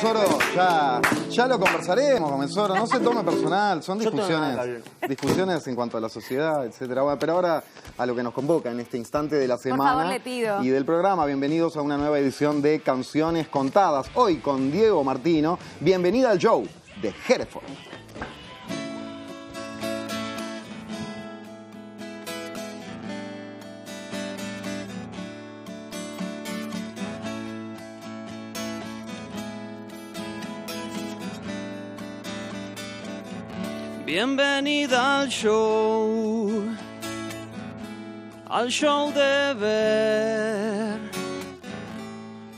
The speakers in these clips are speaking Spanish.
Comensoro, ya, ya lo conversaremos, Comensoro. No se tome personal, son discusiones, discusiones en cuanto a la sociedad, etcétera. Bueno, pero ahora a lo que nos convoca en este instante de la semana favor, le pido. y del programa. Bienvenidos a una nueva edición de Canciones Contadas. Hoy con Diego Martino. Bienvenida al show de Hereford. Bienvenida al show, al show de ver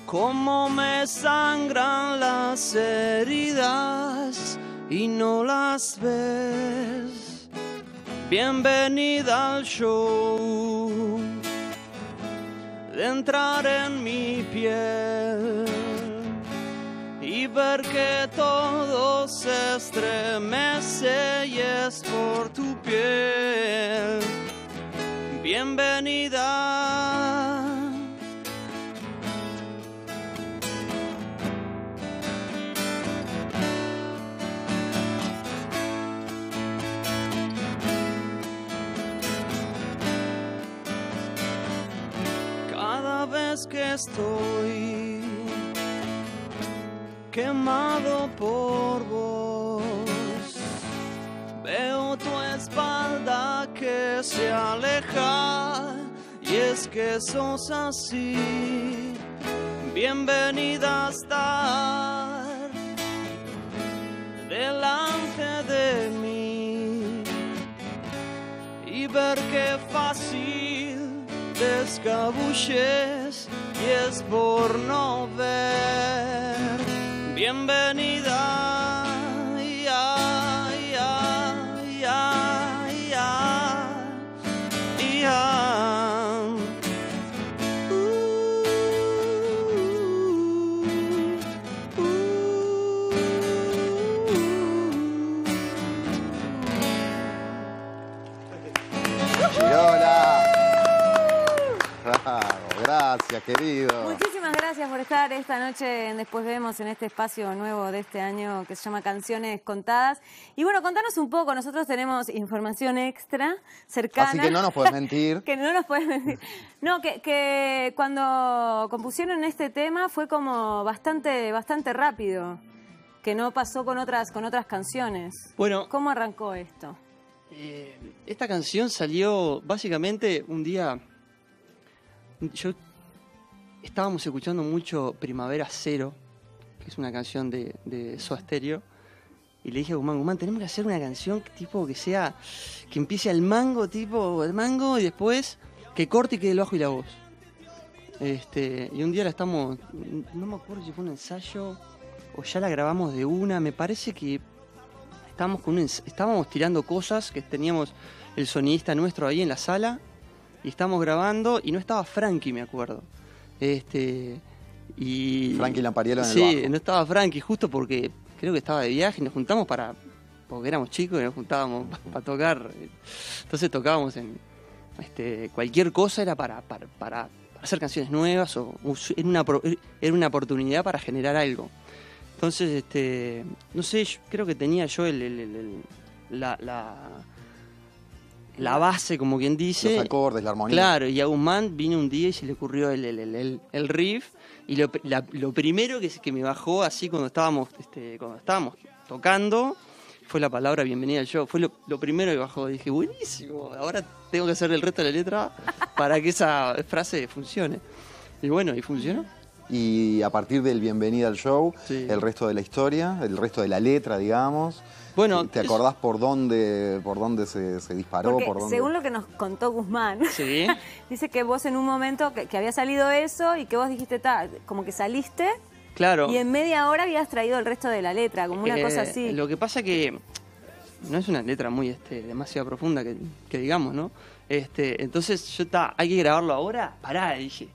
cómo me sangran las heridas y no las ves. Bienvenida al show de entrar en mi piel ver que todo se estremece y es por tu piel. Bienvenida. Cada vez que estoy quemado por vos. Veo tu espalda que se aleja y es que sos así. Bienvenida a estar delante de mí y ver qué fácil te escabulles y es por no ver. Bienvenida. Ya, ya, ya, ya, ya. Uh, Girola. Bravo, gracias, querido. Muchísimas gracias por estar esta noche en Después Vemos en este espacio nuevo de este año que se llama Canciones Contadas. Y bueno, contanos un poco, nosotros tenemos información extra, cercana. Así que no nos puedes mentir. que no nos puedes mentir. No, que, que cuando compusieron este tema fue como bastante, bastante rápido, que no pasó con otras, con otras canciones. Bueno, ¿Cómo arrancó esto? Eh, esta canción salió básicamente un día. Yo estábamos escuchando mucho Primavera Cero, que es una canción de, de Soda Stereo, y le dije a Guzmán, Guzmán, tenemos que hacer una canción tipo que sea. que empiece al mango, tipo el mango, y después que corte y quede el bajo y la voz. Este, y un día la estamos. no me acuerdo si fue un ensayo o ya la grabamos de una, me parece que estábamos, con un estábamos tirando cosas que teníamos el sonidista nuestro ahí en la sala y estábamos grabando y no estaba Frankie, me acuerdo. Este y Frankie Lampariello en el Sí, no estaba Frankie justo porque creo que estaba de viaje y nos juntamos para porque éramos chicos y nos juntábamos para tocar. Entonces tocábamos en este cualquier cosa era para para, para hacer canciones nuevas o era una era una oportunidad para generar algo. Entonces, este, no sé, yo creo que tenía yo el, el- el- el- la, la, la base, como quien dice. Los acordes, la armonía. Claro, y a Guzmán vino un día y se le ocurrió el, el, el- el- riff. Y lo, la- lo primero que, que me bajó así cuando estábamos, este, cuando estábamos tocando fue la palabra bienvenida al show. Fue lo, lo primero que bajó. Dije, buenísimo, ahora tengo que hacer el resto de la letra para que esa frase funcione. Y bueno, y funcionó. Y a partir del bienvenida al show, Sí. el resto de la historia, el resto de la letra, digamos. Bueno, ¿te es- acordás por dónde, por dónde se, se disparó? Porque por dónde... según lo que nos contó Guzmán, Sí. dice que vos en un momento que, que había salido eso y que vos dijiste, ta, como que saliste Claro. y en media hora habías traído el resto de la letra, como una Eh, cosa así. Lo que pasa que no es una letra muy este, demasiado profunda que, que digamos, ¿no? Este, entonces yo está, hay que grabarlo ahora, pará, dije,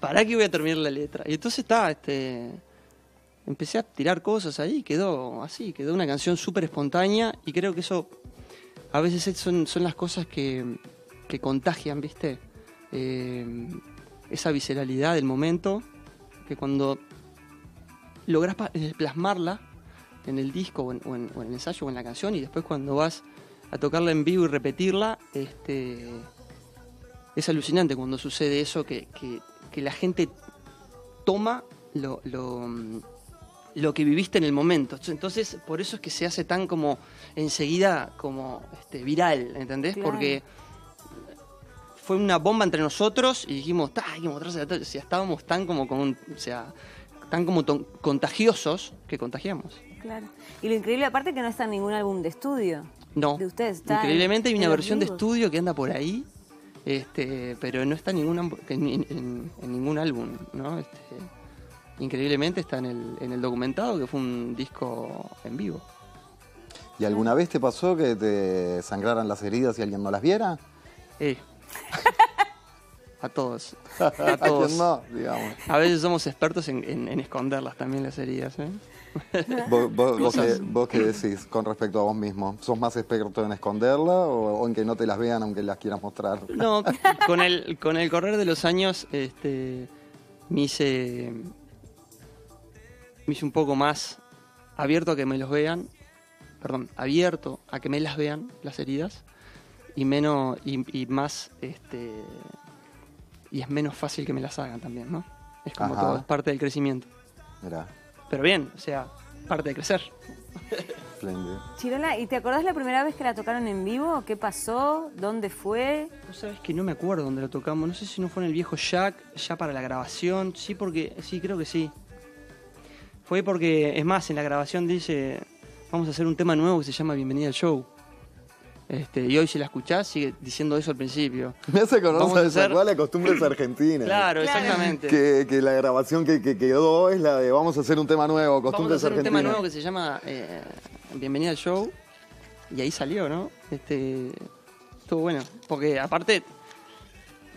pará que voy a terminar la letra. Y entonces está, este, empecé a tirar cosas ahí, quedó así, quedó una canción súper espontánea y creo que eso a veces es- son, son las cosas que, que contagian, ¿viste? Eh, esa visceralidad del momento, que cuando lográs pa- eh, plasmarla en el disco o en, el ensayo o en la canción y después cuando vas a tocarla en vivo y repetirla, este, es alucinante cuando sucede eso, que, que- la gente toma lo, lo que viviste en el momento. Entonces, por eso es que se hace tan como enseguida como este, viral, ¿entendés? Claro. Porque fue una bomba entre nosotros y dijimos, "Ta, hay que mostrarse a todos". O sea, estábamos tan como con, o sea, tan como contagiosos que contagiamos. Claro. Y lo increíble aparte que no está en ningún álbum de estudio. No, De ustedes, está increíblemente hay una versión de estudio que anda por ahí, este, pero no está en ningún, en- en ningún álbum, ¿no? Este, increíblemente está en el, en el documentado que fue un disco en vivo. ¿Y alguna vez te pasó que te sangraran las heridas y alguien no las viera? Eh. A todos. A ¿A todos. no? Digamos. A veces somos expertos en, en- en esconderlas también las heridas. ¿eh? ¿Vos, vos- vos Cosas. qué, vos qué decís con respecto a vos mismo? ¿Sos más experto en esconderla o, o en que no te las vean aunque las quieras mostrar? No, con el, con el correr de los años este, me hice, me hice un poco más abierto a que me los vean, perdón, abierto a que me las vean las heridas y menos y, y más este y es menos fácil que me las hagan también, ¿no? Es como Ajá. todo, es parte del crecimiento. Mirá, Pero bien, o sea, parte de crecer. Chirola, ¿y te acordás la primera vez que la tocaron en vivo? ¿Qué pasó? ¿Dónde fue? Vos sabés que no me acuerdo dónde lo tocamos. No sé si no fue en el viejo Jack, ya para la grabación. Sí, porque. Sí, creo que sí. Fue porque, es más, en la grabación dice. Vamos a hacer un tema nuevo que se llama Bienvenida al Show. Este, y hoy, si la escuchás, sigue diciendo eso al principio. Me hace conocer hacer- cuál la costumbre es argentina. Claro, exactamente. Que, que la grabación que, que quedó es la de vamos a hacer un tema nuevo, Vamos a costumbres hacer un tema argentinas. nuevo que se llama eh, Bienvenida al Show. Y ahí salió, ¿no? Este, estuvo bueno. Porque aparte,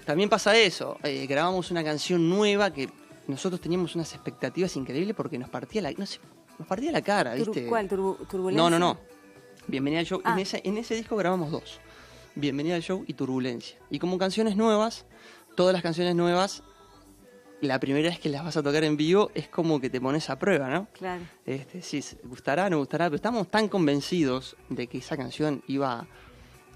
también pasa eso. eh, grabamos una canción nueva que nosotros teníamos unas expectativas increíbles porque nos partía la, no sé, nos partía la cara. ¿Cuál? Turbu- ¿Turbulencia? No, no, no. Bienvenida al Show. Ah. En, ese, en ese disco grabamos dos. Bienvenida al Show y Turbulencia. Y como canciones nuevas, todas las canciones nuevas, la primera vez que las vas a tocar en vivo es como que te pones a prueba, ¿no? Claro. Este, sí, gustará, no gustará, pero estamos tan convencidos de que esa canción iba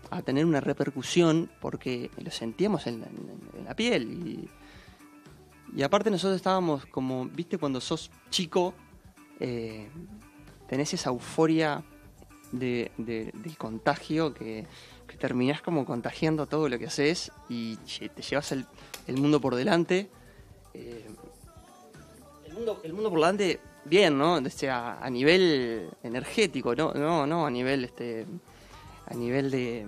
a tener una repercusión porque lo sentíamos en la, en- en la piel. Y, y aparte nosotros estábamos como, viste, cuando sos chico, eh, tenés esa euforia de, de- del contagio que, que terminás como contagiando todo lo que haces y te llevas el, mundo por delante. Eh, el mundo, el mundo por delante, bien, ¿no? O a nivel energético, no, no, no, a nivel este a nivel de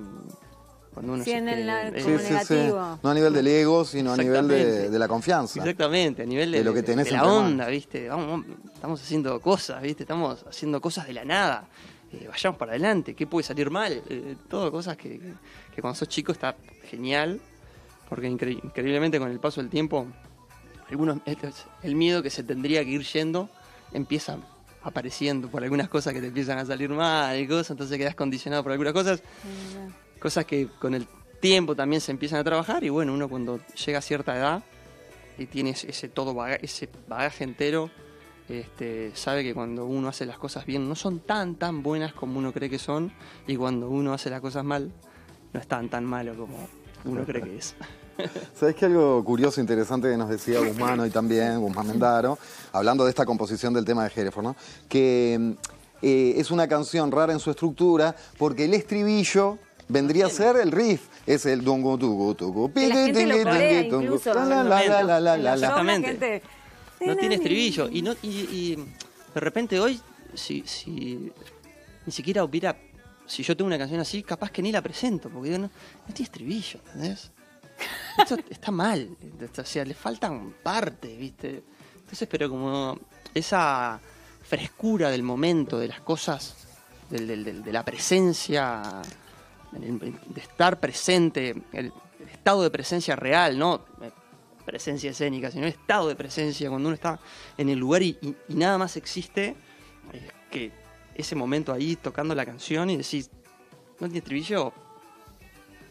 cuando uno Sí, se- en el- eh, como Sí, sí, sí. negativo. No a nivel del ego, sino a nivel de, la confianza. Exactamente, a nivel de, De lo que tenés de la onda, ¿viste? Vamos, vamos, estamos haciendo cosas, ¿viste? Estamos haciendo cosas de la nada. Eh, vayamos para adelante, ¿qué puede salir mal? Eh, todo cosas que, que- que cuando sos chico está genial, porque incre- increíblemente con el paso del tiempo, algunos, el, el miedo que se tendría que ir yendo empieza apareciendo por algunas cosas que te empiezan a salir mal y cosas, entonces quedas condicionado por algunas cosas cosas que con el tiempo también se empiezan a trabajar y bueno, uno cuando llega a cierta edad y tiene ese, todo baga- ese bagaje entero, este, sabe que cuando uno hace las cosas bien no son tan tan buenas como uno cree que son y cuando uno hace las cosas mal no es tan malo como uno cree que es. ¿Sabes qué algo curioso, interesante que nos decía Guzmán hoy también, Guzmán Mendaro, hablando de esta composición del tema de Hereford. Que eh, es una canción rara en su estructura porque el estribillo vendría a ser el riff. Es el dungu tugu tugu. Que la la, la, la, la, la, la, En la, los la. shows la Exactamente. No tiene estribillo y no y, y de repente hoy si, si ni siquiera hubiera si yo tengo una canción así capaz que ni la presento porque digo, no, no tiene estribillo ¿entendés? esto está mal o sea le faltan partes viste entonces pero como esa frescura del momento de las cosas del- del- del- de la presencia de estar presente el, estado de presencia real no Eh, presencia escénica, sino el estado de presencia, cuando uno está en el lugar y, y- y nada más existe eh, que ese momento ahí tocando la canción y decís, ¿no tiene estribillo?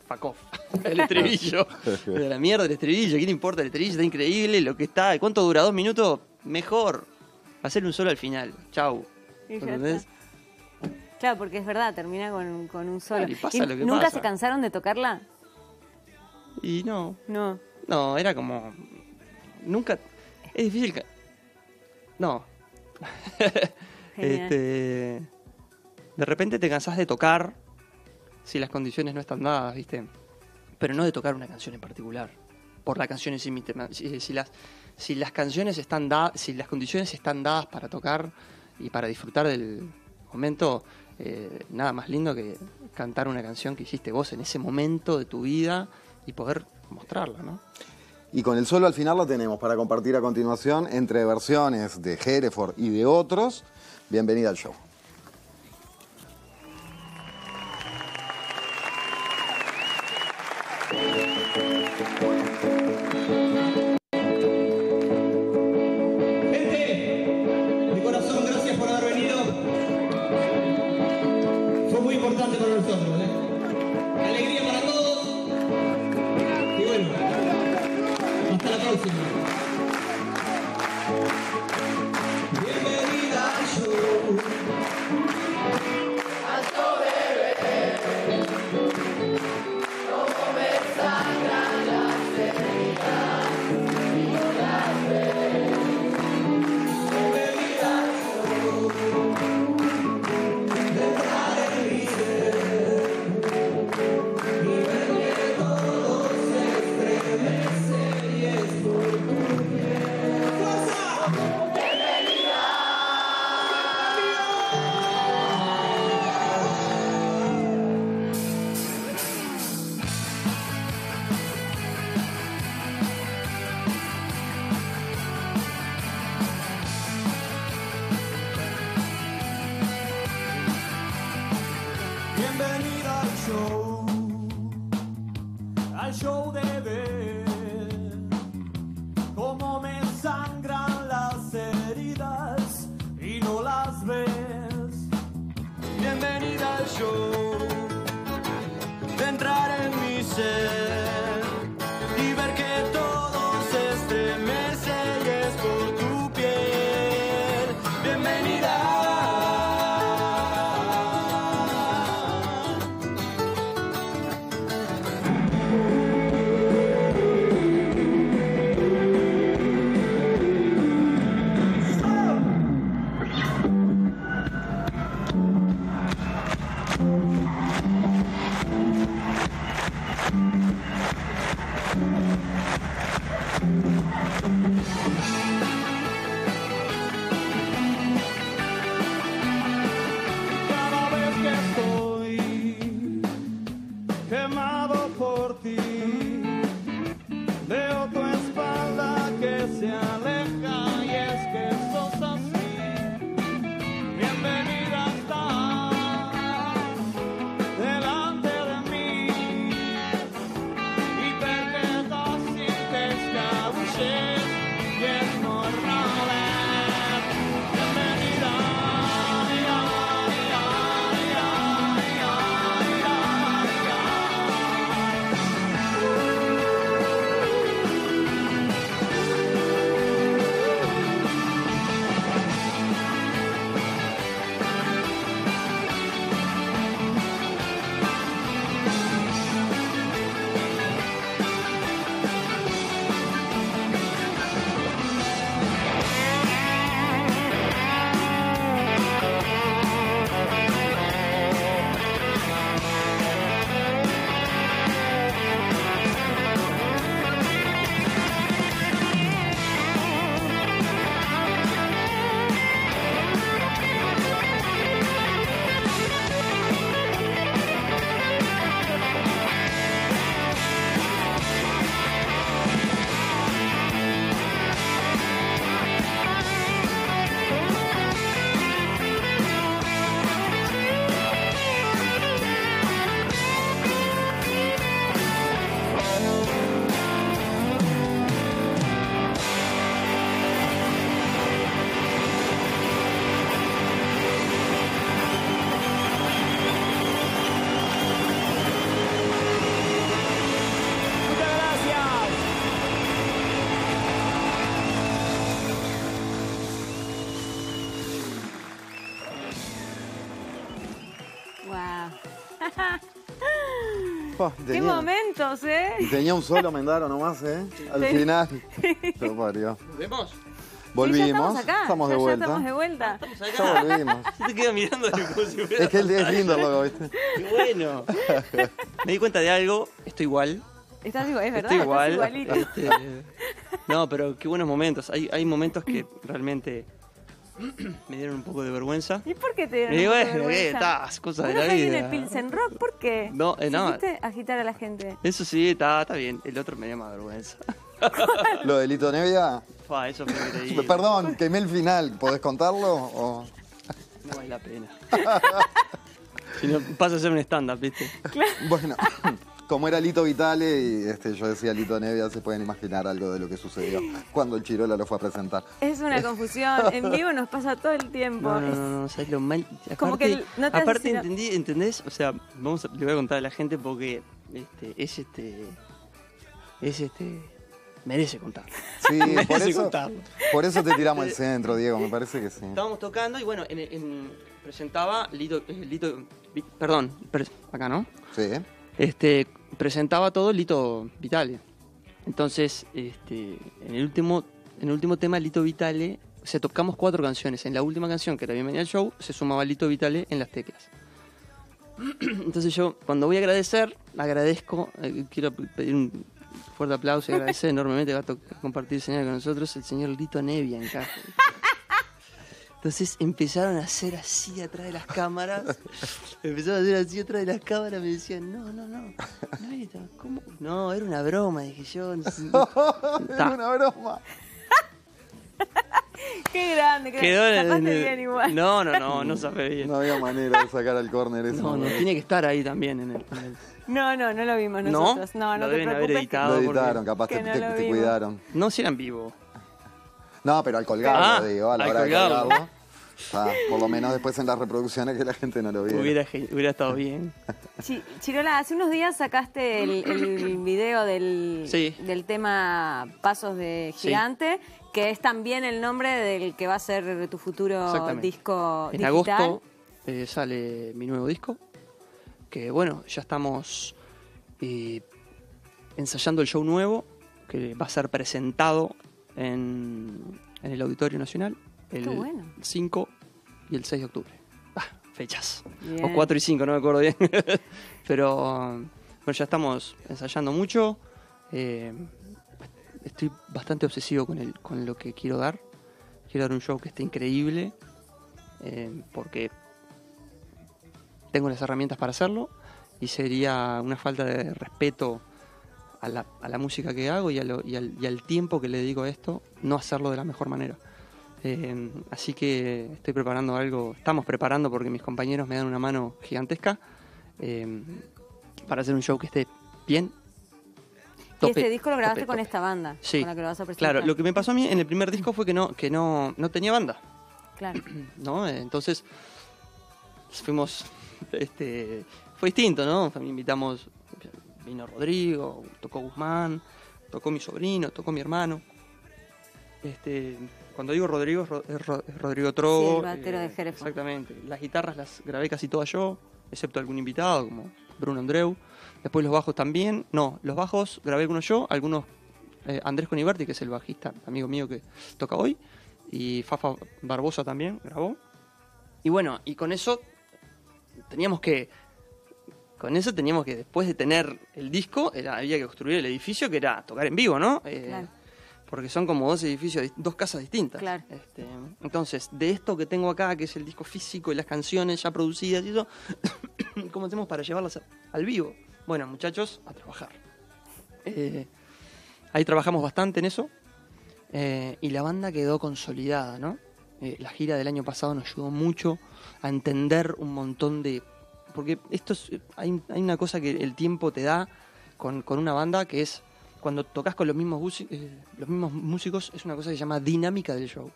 Fuck off. El estribillo. De la mierda el estribillo. ¿Qué le importa el estribillo? Está increíble. Lo que está. ¿Cuánto dura? ¿Dos minutos? Mejor. hacer un solo al final. Chau. ¿Entendés? Claro, porque es verdad, termina con, con un solo. Claro, y pasa lo que ¿Nunca pasa. se cansaron de tocarla? Y no, No. no, era como. Nunca. Es difícil. ca- No. Este. De repente te cansás de tocar si las condiciones no están dadas, ¿viste? Pero no de tocar una canción en particular. Por la canción en sí misma. Si, si las, si las canciones están dadas, si las condiciones están dadas para tocar y para disfrutar del momento, eh, nada más lindo que cantar una canción que hiciste vos en ese momento de tu vida y poder mostrarla, ¿no? Y con el solo al final lo tenemos para compartir a continuación entre versiones de Hereford y de otros. Bienvenida al show. Oh, ¡Qué tenía, momentos, eh! y tenía un solo Mendaro nomás, ¿eh? Al Sí. final. Se parió. ¿Nos vemos? Volvimos. Sí, ya estamos acá. Estamos de ya, ya vuelta. estamos de vuelta. Ya volvimos. Yo te quedo mirando como si fuera... Es que es lindo, loco, ¿viste? Qué bueno. Me di cuenta de algo, estoy igual. Estás igual, es verdad, Estoy estás igual. igualito. Este, no, pero qué buenos momentos. Hay, hay momentos que realmente me dieron un poco de vergüenza. ¿Y por qué te dieron Y un poco de vergüenza? estás, cosas de la viene vida. Pilsen Rock, ¿por qué? No, eh, no. Agitar a la gente. Eso sí, está, está bien. El otro me dio más vergüenza. Lo de Lito Nevia. Fua, eso fue increíble. Perdón, quemé el final. ¿Podés contarlo? O... No vale la pena. si no, pasa a ser un stand-up, ¿viste? Bueno, como era Lito Vitale y este, yo decía Lito Nevia, se pueden imaginar algo de lo que sucedió cuando el Chirola lo fue a presentar. Es una confusión. En vivo nos pasa todo el tiempo. No, no, no, no, ¿sabes lo mal? Aparte, Como que no te aparte sino- entendí, ¿entendés? O sea, vamos a, le voy a contar a la gente porque este, es este. Es este. Merece contar. Sí, Merece por eso, contarlo. por eso te tiramos el centro, Diego, me parece que sí. Estábamos tocando y bueno, en, en- presentaba Lito, eh, Lito perdón, acá no. Sí. Este, presentaba todo Lito Vitale. Entonces, este, en el último, en el último tema Lito Vitale, o sea, tocamos cuatro canciones. En la última canción, que era Bienvenida al Show, se sumaba Lito Vitale en las teclas. Entonces yo, cuando voy a agradecer, agradezco, eh, quiero pedir un fuerte aplauso y agradecer enormemente, va a compartir señal con nosotros, el señor Lito Nevia en casa. Entonces empezaron a hacer así atrás de las cámaras. Empezaron a hacer así atrás de las cámaras. Me decían, no, no, no. No. No, era una broma, dije yo. no. Era una broma. Qué grande, qué Quedó en el- bien igual. No, no, no, no sabe bien. No había manera de sacar al córner eso. No, no, tiene que estar ahí también en el. en el- No, no, no lo vimos ¿No? nosotros. No, no, Lo te deben haber preocupes. editado. Lo editaron, capaz que te, no te- lo te vimos. cuidaron. No, si era en vivo. No, pero al colgarlo, Ah, digo, a la al hora de colgarlo. Ah, por lo menos después en las reproducciones que la gente no lo viera. Hubiera, estado bien. Chi- Chirola, hace unos días sacaste el, el video del, Sí. del tema Pasos de Sí. Gigante, que es también el nombre del que va a ser tu futuro disco En digital. agosto eh, sale mi nuevo disco. Que bueno, ya estamos eh, ensayando el show nuevo. Que va a ser presentado en, en el Auditorio Nacional el bueno. 5 y el 6 de octubre. Ah, fechas. Bien. O 4 y 5, no me acuerdo bien. Pero bueno, ya estamos ensayando mucho. Eh, estoy bastante obsesivo con, el, con lo que quiero dar. Quiero dar un show que esté increíble. eh, porque tengo las herramientas para hacerlo. Y sería una falta de respeto a la, a la música que hago y, a lo- y al, y al tiempo que le dedico a esto, no hacerlo de la mejor manera. Eh, así que estoy preparando algo, estamos preparando porque mis compañeros me dan una mano gigantesca eh, para hacer un show que esté bien. Y tope, este disco lo grabaste tope, con tope. esta banda, Sí. con la que lo vas a presentar. Claro, lo que me pasó a mí en el primer disco fue que no, que no, no tenía banda. Claro. ¿no? Eh, Entonces fuimos, este, fue distinto, ¿no? Invitamos, vino Rodrigo, tocó Guzmán, tocó mi sobrino, tocó mi hermano. Este, cuando digo Rodrigo, es Ro- es Ro- es Rodrigo Trogo. Sí, el batero de Hereford. Exactamente. Las guitarras las grabé casi todas yo, excepto algún invitado, como Bruno Andreu. Después los bajos también. No, los bajos grabé algunos yo, algunos eh, Andrés Coniberti, que es el bajista, amigo mío que toca hoy, y Fafa Barbosa también grabó. Y bueno, y con eso teníamos que. Con eso teníamos que, después de tener el disco, era- había que construir el edificio que era tocar en vivo, ¿no? Eh, Claro. Porque son como dos edificios, dos casas distintas. Claro. Este, entonces, de esto que tengo acá, que es el disco físico y las canciones ya producidas y eso, ¿cómo hacemos para llevarlas al vivo? Bueno, muchachos, a trabajar. Eh, ahí trabajamos bastante en eso. eh, y la banda quedó consolidada, ¿no? Eh, la gira del año pasado nos ayudó mucho a entender un montón de... Porque esto es, hay, hay una cosa que el tiempo te da con, con una banda que es cuando tocas con los mismos, eh, los mismos músicos, es una cosa que se llama dinámica del show.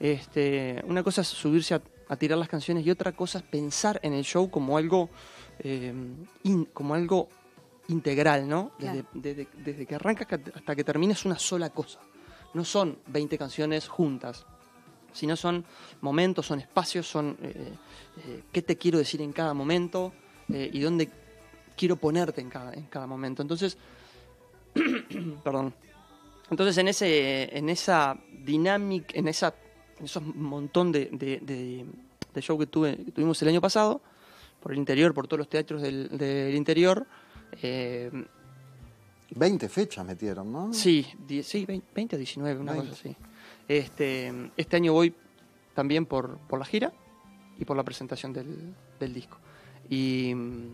Este, una cosa es subirse a, a tirar las canciones y otra cosa es pensar en el show como algo, eh, in- como algo integral, ¿no? Desde, Claro. desde- desde que arrancas ca- hasta que termina es una sola cosa. No son 20 canciones juntas, sino son momentos, son espacios, son eh, eh, qué te quiero decir en cada momento. eh, y dónde quiero ponerte en cada, en cada momento. Entonces, perdón. Entonces en ese, en esa dinámica, en esa, en esos montón de, de, de, de show que, tuve, que tuvimos el año pasado, por el interior, por todos los teatros del, del interior, eh, 20 fechas metieron, ¿no? Sí, sí, 20, 20 o 19, una 20. cosa así. Este, este año voy también por, por la gira y por la presentación del, del disco. Y mm,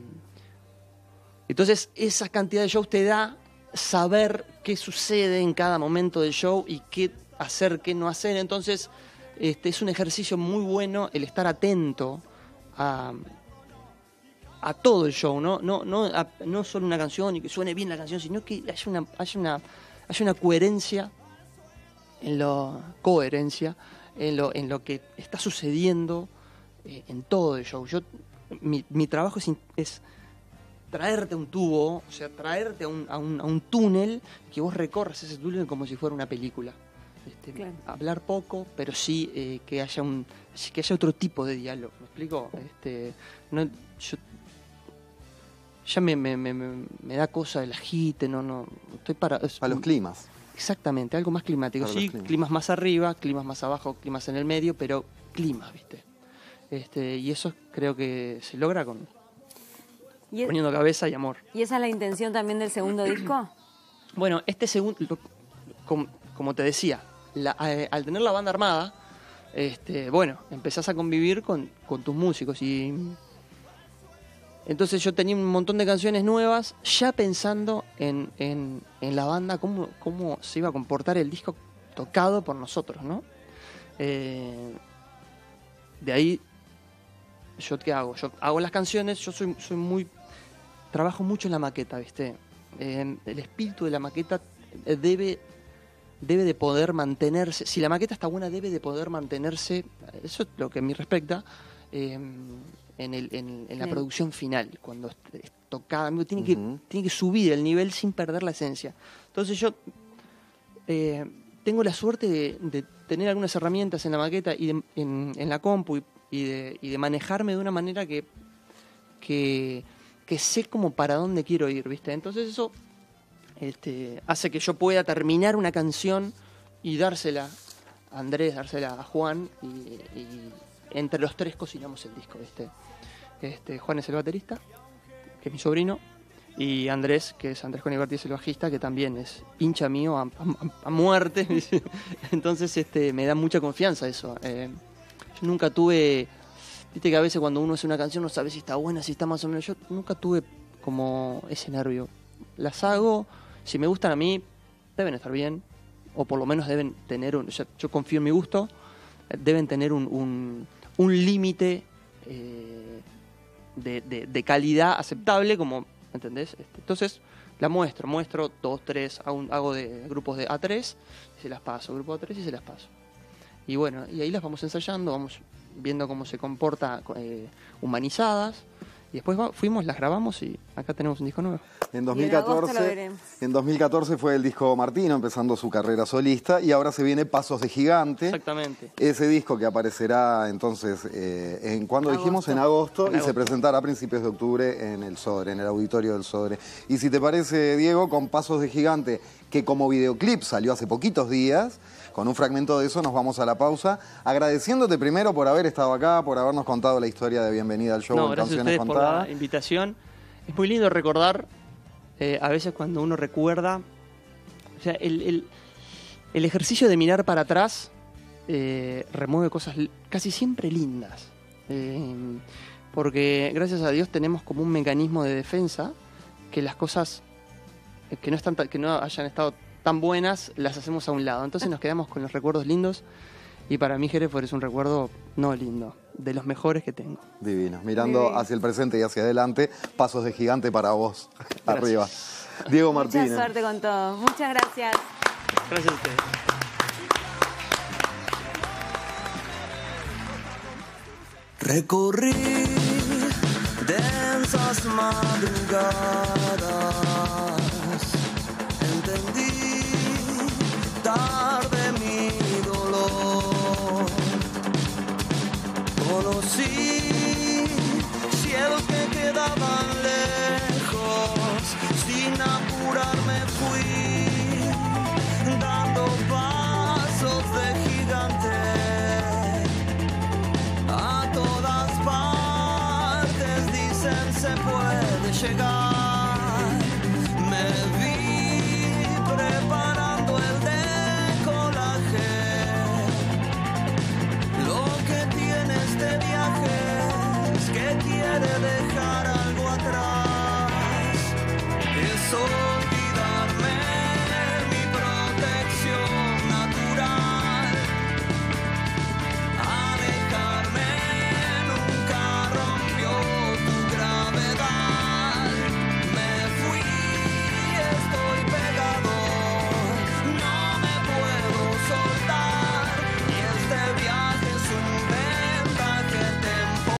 entonces esa cantidad de shows te da saber qué sucede en cada momento del show y qué hacer, qué no hacer. Entonces este, es un ejercicio muy bueno el estar atento a, a todo el show, ¿no? No, no, a- no solo una canción y que suene bien la canción, sino que haya una, haya una, haya una coherencia en lo coherencia en lo, en lo que está sucediendo eh, en todo el show. Yo, mi, mi trabajo es, in- es traerte un tubo, o sea, traerte a un, a un, a un túnel, que vos recorras ese túnel como si fuera una película. Este, Claro. Hablar poco, pero sí eh, que haya un que haya otro tipo de diálogo. ¿Me explico? Este, no, yo ya me, me, me, me- me da cosa el agite, no, no, estoy para... es- A los climas. Exactamente, algo más climático. Sí, climas. climas. más arriba, climas más abajo, climas en el medio, pero climas, ¿viste? Este, y eso creo que se logra con ¿Y, es- poniendo cabeza y amor. y esa es la intención también del segundo disco? Bueno, este segundo, lo- com- como te decía, la- eh, al tener la banda armada, este, bueno, empezás a convivir con, con tus músicos y entonces yo tenía un montón de canciones nuevas, ya pensando en, en- la banda, cómo, cómo se iba a comportar el disco tocado por nosotros, ¿no? Eh, de ahí, ¿yo qué hago? Yo hago las canciones, yo soy, soy muy... Trabajo mucho en la maqueta, ¿viste? El espíritu de la maqueta debe, debe de poder mantenerse, si la maqueta está buena, debe de poder mantenerse, eso es lo que a mí respecta, eh, en, el, en, en la producción final, cuando es tocada, tiene, que, tiene que subir el nivel sin perder la esencia. Entonces yo eh, tengo la suerte de, de tener algunas herramientas en la maqueta y de- en, en la compu y, y de, y de manejarme de una manera que, que, que sé como para dónde quiero ir, ¿viste? Entonces eso este, hace que yo pueda terminar una canción y dársela a Andrés, dársela a Juan y, y entre los tres cocinamos el disco, ¿viste? Este, Juan es el baterista, que es mi sobrino, y Andrés, que es Andrés Coniberti, es el bajista, que también es hincha mío a, muerte. Entonces este, me da mucha confianza eso. Eh, yo nunca tuve, viste que a veces cuando uno hace una canción no sabe si está buena, si está más o menos. Yo nunca tuve como ese nervio. Las hago, si me gustan a mí, deben estar bien, o por lo menos deben tener un. Yo, confío en mi gusto, deben tener un, un límite eh, de, de- de calidad aceptable, como, ¿entendés? Este, entonces, la muestro, muestro dos, tres, hago, hago de grupos de A3 y se las paso, grupo A3 y se las paso. Y bueno, y ahí las vamos ensayando, vamos viendo cómo se comporta eh, humanizadas. Y después va- fuimos, las grabamos y acá tenemos un disco nuevo. En Y en agosto lo 2014, veremos. en 2014 fue el disco Martino, empezando su carrera solista, y ahora se viene Pasos de Gigante. Exactamente. Ese disco que aparecerá entonces, eh, en cuando Agosto. dijimos en agosto, En y se presentará a principios de octubre en el Sodre, en el auditorio del Sodre. Y si te parece, Diego, con Pasos de Gigante, que como videoclip salió hace poquitos días, con un fragmento de eso nos vamos a la pausa, agradeciéndote primero por haber estado acá, por habernos contado la historia de Bienvenida al Show No, en gracias a Canciones por Contadas. la invitación. Es muy lindo recordar, eh, a veces cuando uno recuerda, o sea, el, el- el ejercicio de mirar para atrás eh, remueve cosas casi siempre lindas. Eh, porque gracias a Dios tenemos como un mecanismo de defensa que las cosas que no, están, que no hayan estado tan buenas las hacemos a un lado. Entonces nos quedamos con los recuerdos lindos y para mí Hereford es un recuerdo no lindo, de los mejores que tengo. Divino. Mirando hacia el presente y hacia adelante, pasos de gigante para vos. Arriba. Diego Mucha Martínez. suerte con todo. Muchas gracias. Gracias a ustedes. Recorrí densas madrugadas, sí, cielos que quedaban.